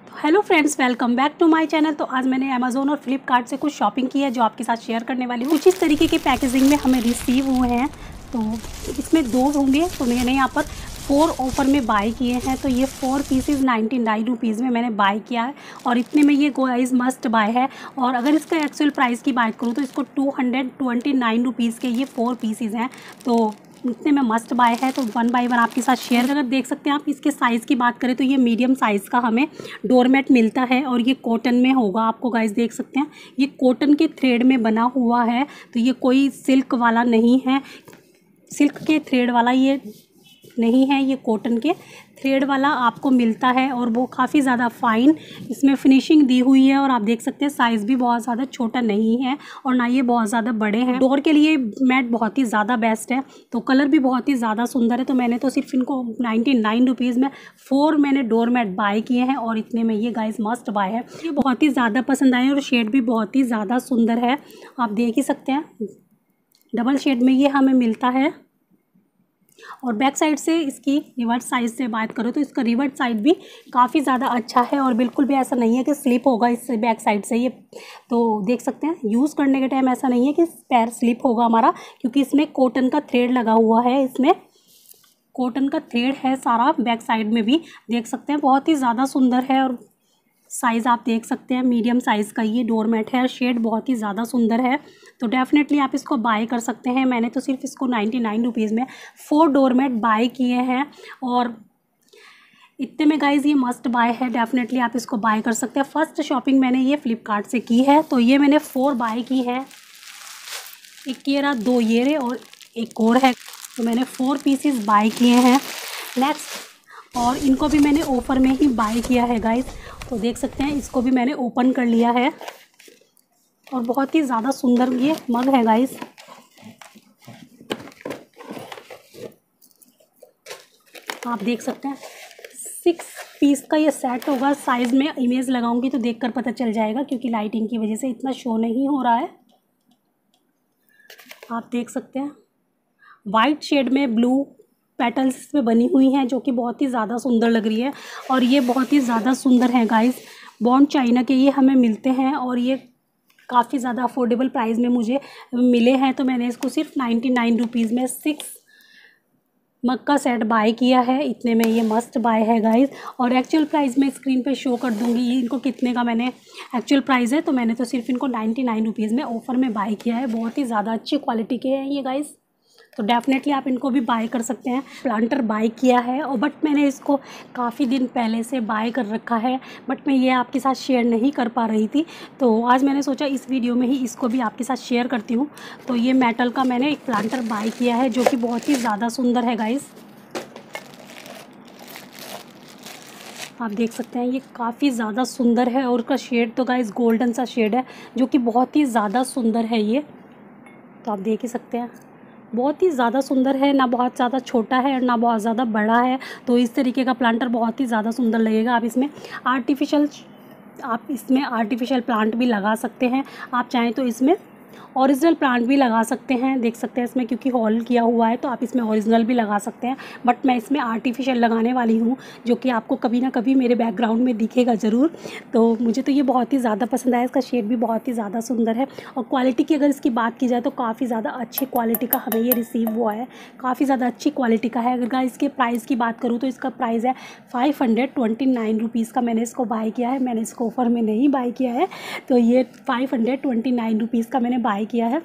तो hello friends welcome back to my channel तो आज मैंने अमेजोन और फ्लिपकार्ट से कुछ शॉपिंग की है जो आपके साथ शेयर करने वाली हूँ। कुछ इस तरीके के पैकेजिंग में हमें रिसीव हुए हैं। तो इसमें दो होंगे। तो मैंने यहाँ पर फोर ऑफ़र में बाय किए हैं। तो ये four pieces ninety nine rupees में मैंने बाय किया है। और इतने में ये गोइज मस्ट बाय है। और अगर इसका एक्चुअल प्राइस की बात करूँ तो इसको two hundred twenty nine rupees के ये फोर पीसेज हैं। तो इतने में मस्ट बाय है तो वन बाय वन आपके साथ शेयर अगर देख सकते हैं आप इसके साइज़ की बात करें तो ये मीडियम साइज़ का हमें डोरमेट मिलता है और ये कॉटन में होगा, आपको गाइस देख सकते हैं। ये कॉटन के थ्रेड में बना हुआ है तो ये कोई सिल्क वाला नहीं है। सिल्क के थ्रेड वाला ये नहीं है ये कॉटन के। थ्रेड वाला आपको मिलता है और वो काफ़ी ज़्यादा फ़ाइन इसमें फिनिशिंग दी हुई है और आप देख सकते हैं साइज़ भी बहुत ज़्यादा छोटा नहीं है और ना ये बहुत ज़्यादा बड़े हैं। डोर के लिए मैट बहुत ही ज़्यादा बेस्ट है। तो कलर भी बहुत ही ज़्यादा सुंदर है। तो मैंने तो सिर्फ़ इनको नाइन्टी नाइन रुपीज़ में फ़ोर मैंने डोर मैट बाय किए हैं और इतने में ये गाइज़ मस्ट बाय है। ये बहुत ही ज़्यादा पसंद आए और शेड भी बहुत ही ज़्यादा सुंदर है। आप देख ही सकते हैं। डबल शेड में ये हमें मिलता है। और बैक साइड से इसकी रिवर्स साइड से बात करो तो इसका रिवर्स साइड भी काफ़ी ज़्यादा अच्छा है और बिल्कुल भी ऐसा नहीं है कि स्लिप होगा इस बैक साइड से ये। तो देख सकते हैं, यूज़ करने के टाइम ऐसा नहीं है कि पैर स्लिप होगा हमारा, क्योंकि इसमें कॉटन का थ्रेड लगा हुआ है, इसमें कॉटन का थ्रेड है सारा, बैक साइड में भी देख सकते हैं, बहुत ही ज़्यादा सुंदर है और साइज़ आप देख सकते हैं मीडियम साइज़ का ये डोरमेट है शेड बहुत ही ज़्यादा सुंदर है। तो डेफ़िनेटली आप इसको बाय कर सकते हैं। मैंने तो सिर्फ़ इसको नाइन्टी नाइन रुपीज़ में फोर डोरमेट बाय किए हैं और इतने में गाइज़ ये मस्ट बाय है। डेफ़िनेटली आप इसको बाय कर सकते हैं। फ़र्स्ट शॉपिंग मैंने ये फ़्लिपकार्ट से की है। तो ये मैंने फ़ोर बाय की है। एक ये रहा, दो ये रहे और एक और है। तो मैंने फ़ोर पीसीस बाय किए हैं। नेक्स्ट और इनको भी मैंने ऑफ़र में ही बाय किया है गाइज़ तो देख सकते हैं, इसको भी मैंने ओपन कर लिया है। और बहुत ही ज़्यादा सुंदर ये मग है गाइस आप देख सकते हैं सिक्स पीस का ये सेट होगा। साइज़ में इमेज लगाऊँगी तो देखकर पता चल जाएगा, क्योंकि लाइटिंग की वजह से इतना शो नहीं हो रहा है। आप देख सकते हैं वाइट शेड में ब्लू पेटल्स पे बनी हुई हैं, जो कि बहुत ही ज़्यादा सुंदर लग रही है। और ये बहुत ही ज़्यादा सुंदर है गाइस बॉन्ड चाइना के ये हमें मिलते हैं और ये काफ़ी ज़्यादा अफोर्डेबल प्राइस में मुझे मिले हैं। तो मैंने इसको सिर्फ़ नाइन्टी नाइन रुपीज़ में सिक्स मग का सेट बाय किया है। इतने में ये मस्त बाय है गाइस और एक्चुअल प्राइस मैं स्क्रीन पे शो कर दूँगी ये इनको कितने का मैंने एक्चुअल प्राइस है। तो मैंने तो सिर्फ़ इनको नाइन्टी नाइन रुपीज़ में ऑफ़र में बाय किया है। बहुत ही ज़्यादा अच्छी क्वालिटी के हैं ये गाइस तो डेफ़िनेटली आप इनको भी बाय कर सकते हैं। प्लांटर बाय किया है और बट मैंने इसको काफ़ी दिन पहले से बाय कर रखा है बट मैं ये आपके साथ शेयर नहीं कर पा रही थी। तो आज मैंने सोचा इस वीडियो में ही इसको भी आपके साथ शेयर करती हूँ। तो ये मेटल का मैंने एक प्लांटर बाय किया है, जो कि बहुत ही ज़्यादा सुंदर है गाइज़ आप देख सकते हैं, ये काफ़ी ज़्यादा सुंदर है और उसका शेड तो गाइस गोल्डन सा शेड है, जो कि बहुत ही ज़्यादा सुंदर है ये। तो आप देख ही सकते हैं। बहुत ही ज़्यादा सुंदर है, ना बहुत ज़्यादा छोटा है ना बहुत ज़्यादा बड़ा है। तो इस तरीके का प्लांटर बहुत ही ज़्यादा सुंदर लगेगा। आप इसमें आर्टिफिशियल आप इसमें आर्टिफिशियल प्लांट भी लगा सकते हैं। आप चाहें तो इसमें ओरिजिनल प्लांट भी लगा सकते हैं, देख सकते हैं इसमें क्योंकि हॉल किया हुआ है तो आप इसमें ओरिजिनल भी लगा सकते हैं। बट मैं इसमें आर्टिफिशियल लगाने वाली हूँ, जो कि आपको कभी ना कभी मेरे बैकग्राउंड में दिखेगा ज़रूर। तो मुझे तो ये बहुत ही ज़्यादा पसंद आया, इसका शेड भी बहुत ही ज़्यादा सुंदर है। और क्वालिटी की अगर इसकी बात की जाए तो काफ़ी ज़्यादा अच्छी क्वालिटी का हमें ये रिसीव हुआ है। काफ़ी ज़्यादा अच्छी क्वालिटी का है। अगर इसके प्राइस की बात करूँ तो इसका प्राइस है five hundred twenty nine rupees का मैंने इसको बाई किया है। मैंने इसको ऑफ़र में नहीं बाई किया है। तो ये five hundred twenty nine rupees का मैंने बाय किया है।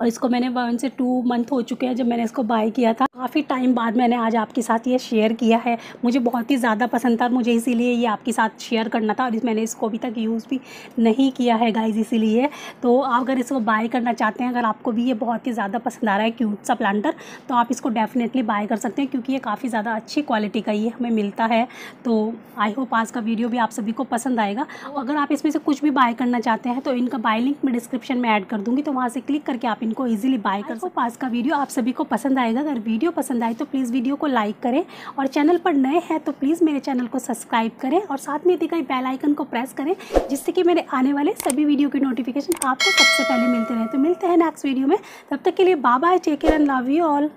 और इसको मैंने वन से टू मंथ हो चुके हैं जब मैंने इसको बाय किया था। काफ़ी टाइम बाद मैंने आज आपके साथ ये शेयर किया है। मुझे बहुत ही ज़्यादा पसंद था मुझे इसीलिए ये आपके साथ शेयर करना था और इस मैंने इसको अभी तक यूज़ भी नहीं किया है गाइज़ इसीलिए। तो आप अगर इसको बाय करना चाहते हैं अगर आपको भी ये बहुत ही ज़्यादा पसंद आ रहा है क्यूट सा प्लांटर तो आप इसको डेफिनेटली बाय कर सकते हैं क्योंकि ये काफ़ी ज़्यादा अच्छी क्वालिटी का ये हमें मिलता है। तो आई होप आज का वीडियो भी आप सभी को पसंद आएगा। अगर आप इसमें से कुछ भी बाय करना चाहते हैं तो इनका बाय लिंक मैं डिस्क्रिप्शन में ऐड कर दूँगी तो वहाँ से क्लिक करके आप इनको ईजिली बाय कर सकते आज का वीडियो आप सभी को पसंद आएगा। अगर वीडियो पसंद आए तो प्लीज़ वीडियो को लाइक करें और चैनल पर नए हैं तो प्लीज़ मेरे चैनल को सब्सक्राइब करें और साथ में दिखाई बेल आइकन को प्रेस करें जिससे कि मेरे आने वाले सभी वीडियो की नोटिफिकेशन आपको सबसे पहले मिलते रहे। तो मिलते हैं नेक्स्ट वीडियो में। तब तक के लिए बाबा take care and love you all.